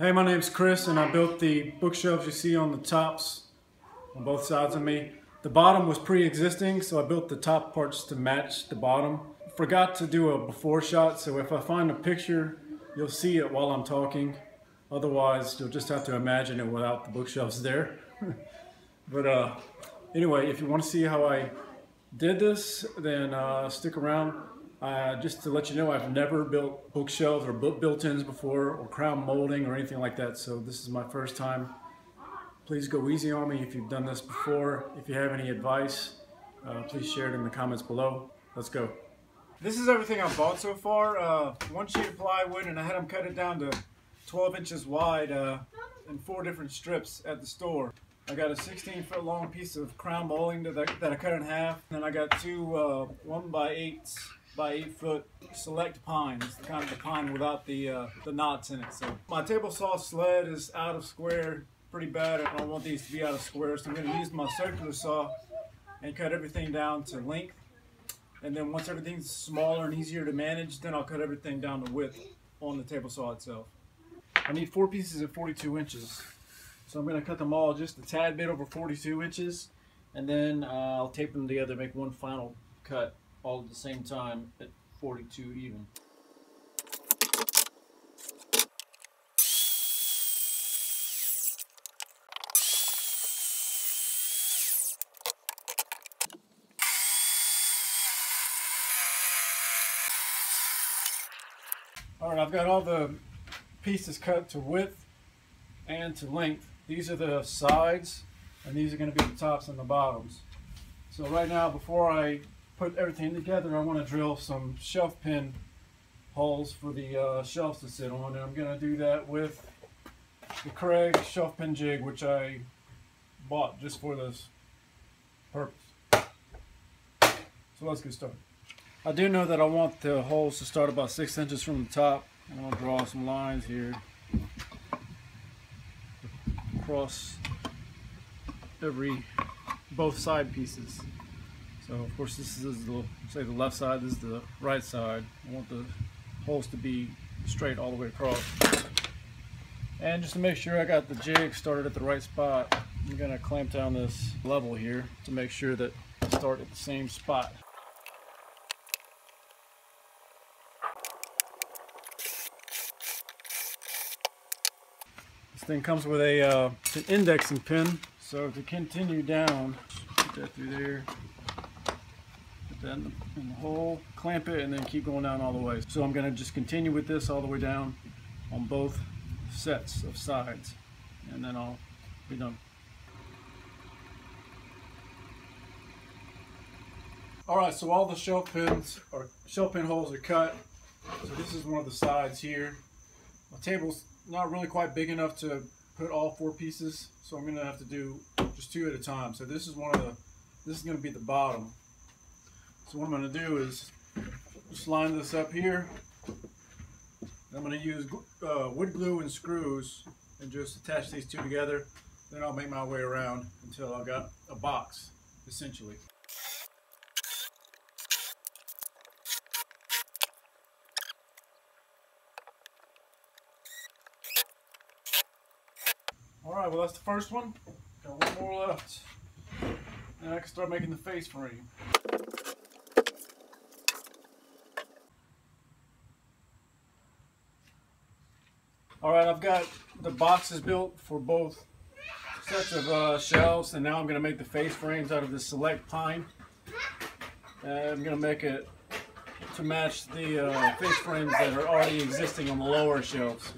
Hey, my name's Chris and I built the bookshelves you see on the tops on both sides of me. The bottom was pre-existing, so I built the top parts to match the bottom. Forgot to do a before shot, so if I find a picture, you'll see it while I'm talking. Otherwise, you'll just have to imagine it without the bookshelves there. but uh, anyway, if you want to see how I did this, then uh, stick around. Uh, just to let you know, I've never built bookshelves or built-ins before or crown molding or anything like that. So this is my first time. Please go easy on me if you've done this before. If you have any advice, uh, please share it in the comments below. Let's go. This is everything I've bought so far. Uh, one sheet of plywood and I had them cut it down to 12 inches wide uh, in four different strips at the store. I got a 16 foot long piece of crown molding that, that I cut in half. And then I got two uh, one by eights by eight foot select pines, kind of the pine without the uh, the knots in it. So my table saw sled is out of square pretty bad. I don't want these to be out of square, so I'm going to use my circular saw and cut everything down to length. And then once everything's smaller and easier to manage, then I'll cut everything down to width on the table saw itself. I need four pieces of 42 inches. So I'm going to cut them all just a tad bit over 42 inches. And then uh, I'll tape them together, make one final cut all at the same time at 42 even. All right, I've got all the pieces cut to width and to length. These are the sides and these are going to be the tops and the bottoms. So right now, before I put everything together, I want to drill some shelf pin holes for the uh, shelves to sit on, and I'm going to do that with the Kreg shelf pin jig, which I bought just for this purpose. So let's get started. I do know that I want the holes to start about six inches from the top. I'm going to draw some lines here across every both side pieces. So of course this is the say the left side, this is the right side. I want the holes to be straight all the way across. And just to make sure I got the jig started at the right spot, I'm gonna clamp down this level here to make sure that I start at the same spot. This thing comes with a uh, an indexing pin, so to continue down, put that through there, then in the hole, clamp it, and then keep going down all the way. So I'm gonna just continue with this all the way down on both sets of sides, and then I'll be done. All right, so all the shell pins or shell pin holes are cut. So this is one of the sides here. My table's not really quite big enough to put all four pieces, so I'm gonna have to do just two at a time. So this is one of the, this is gonna be the bottom. So what I'm going to do is just line this up here. I'm going to use uh, wood glue and screws and just attach these two together. Then I'll make my way around until I've got a box, essentially. Alright, well that's the first one. Got one more left. And I can start making the face frame. All right, I've got the boxes built for both sets of uh, shelves, and now I'm going to make the face frames out of the Select Pine. And I'm going to make it to match the uh, face frames that are already existing on the lower shelves.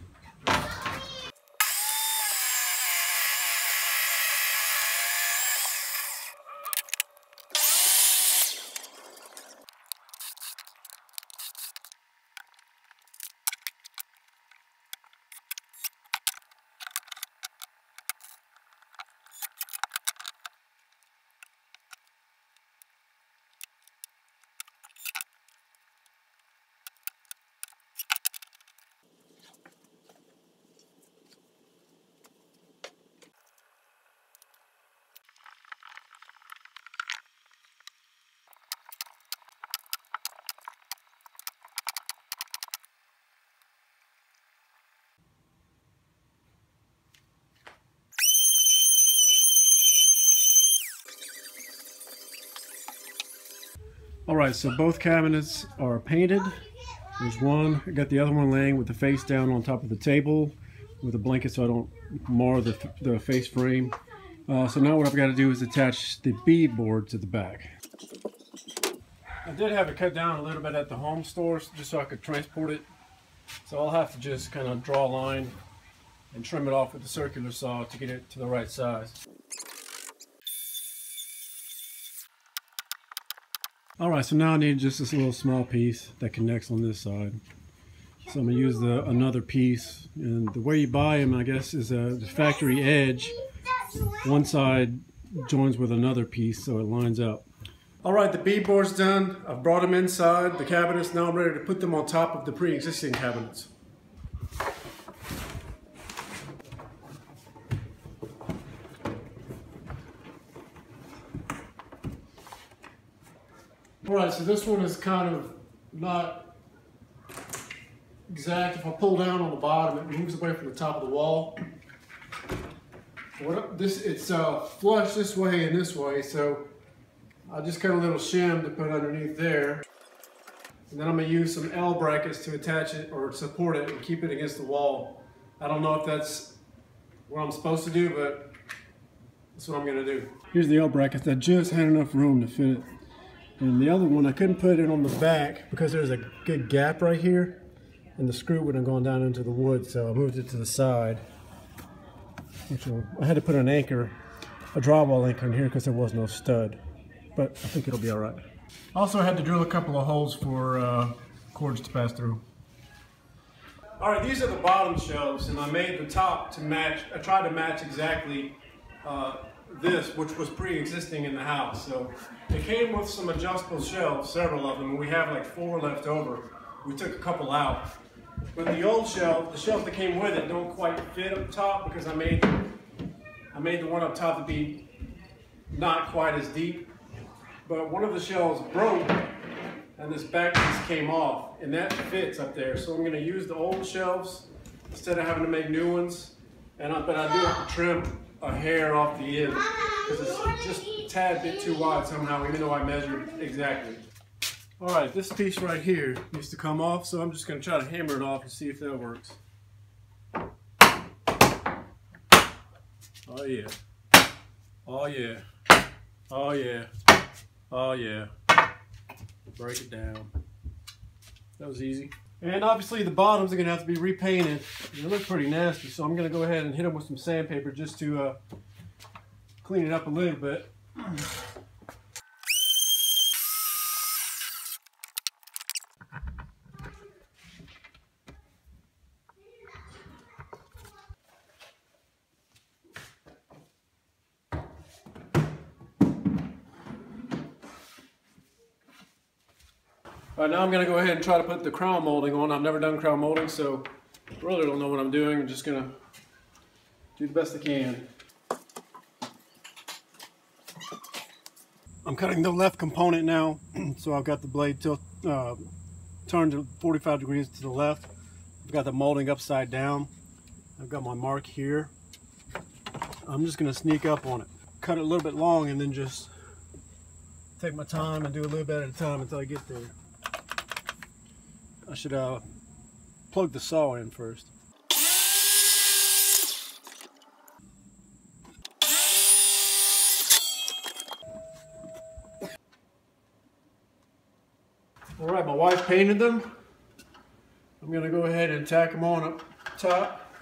All right, so both cabinets are painted. There's one, I got the other one laying with the face down on top of the table with a blanket so I don't mar the, the face frame. Uh, so now what I've got to do is attach the bead board to the back. I did have it cut down a little bit at the home stores just so I could transport it. So I'll have to just kind of draw a line and trim it off with the circular saw to get it to the right size. Alright, so now I need just this little small piece that connects on this side. So I'm to use the another piece. And the way you buy them, I guess, is a the factory edge. One side joins with another piece so it lines up. Alright, the bead board's done. I've brought them inside the cabinets. Now I'm ready to put them on top of the pre-existing cabinets. Alright, so this one is kind of not exact. If I pull down on the bottom, it moves away from the top of the wall. What this it's uh, flush this way and this way, so I just cut a little shim to put underneath there. And then I'm gonna use some L brackets to attach it or support it and keep it against the wall. I don't know if that's what I'm supposed to do, but that's what I'm gonna do. Here's the L brackets that just had enough room to fit it. And the other one, I couldn't put it on the back because there's a good gap right here and the screw wouldn't have gone down into the wood, so I moved it to the side. Which will, I had to put an anchor, a drywall anchor in here because there was no stud but I think it'll be all right. Also I had to drill a couple of holes for uh, cords to pass through. All right, these are the bottom shelves, and I made the top to match, I tried to match exactly uh, this, which was pre-existing in the house. So it came with some adjustable shelves, several of them, we have like four left over. We took a couple out. But the old shelf, the shelf that came with it, don't quite fit up top because I made, I made the one up top to be not quite as deep but one of the shelves broke and this back piece came off and that fits up there. So I'm gonna use the old shelves instead of having to make new ones. And I, but I do have to trim a hair off the end because it's just a tad bit too wide somehow, even though I measured exactly. All right, this piece right here needs to come off, so I'm just gonna try to hammer it off and see if that works. Oh yeah. Oh yeah. Oh yeah. Oh yeah. Break it down. That was easy. And obviously the bottoms are gonna have to be repainted. They look pretty nasty, so I'm gonna go ahead and hit them with some sandpaper just to uh, clean it up a little bit. Right, now I'm gonna go ahead and try to put the crown molding on. I've never done crown molding, so really don't know what I'm doing. I'm just gonna do the best I can. I'm cutting the left component now, so I've got the blade tilt, uh, turned to 45 degrees to the left. I've got the molding upside down. I've got my mark here. I'm just gonna sneak up on it. Cut it a little bit long and then just take my time and do a little bit at a time until I get there. I should uh, plug the saw in first. All right, my wife painted them. I'm gonna go ahead and tack them on up top.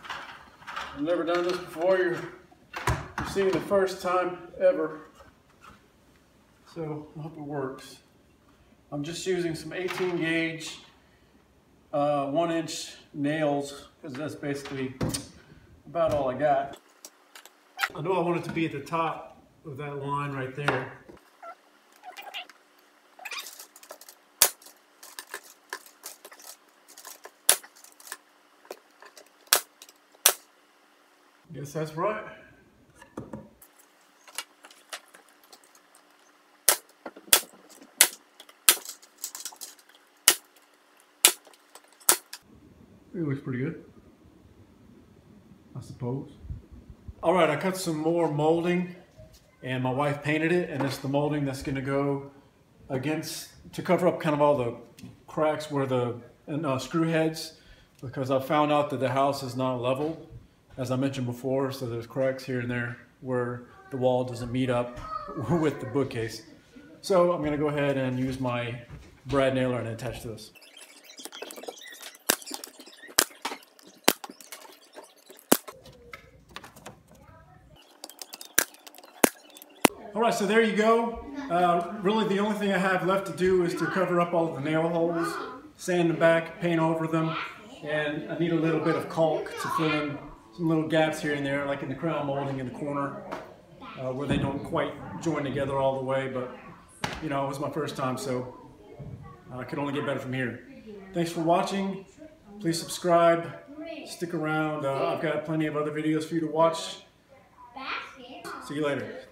I've never done this before. You're, you're seeing the first time ever. So I hope it works. I'm just using some 18 gauge uh, one inch nails because that's basically about all I got. I know I want it to be at the top of that line right there. Guess that's right. It looks pretty good. I suppose. All right, I cut some more molding and my wife painted it and it's the molding that's gonna go against to cover up kind of all the cracks where the and, uh, screw heads because I found out that the house is not level as I mentioned before so there's cracks here and there where the wall doesn't meet up with the bookcase. So I'm going to go ahead and use my brad nailer and attach this. All right, so there you go. Uh, really the only thing I have left to do is to cover up all of the nail holes, sand them back, paint over them, and I need a little bit of caulk to fill in some little gaps here and there, like in the crown molding in the corner, uh, where they don't quite join together all the way, but you know, it was my first time, so uh, I could only get better from here. Thanks for watching. Please subscribe. Stick around. Uh, I've got plenty of other videos for you to watch. See you later.